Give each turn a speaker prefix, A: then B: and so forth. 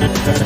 A: Yeah.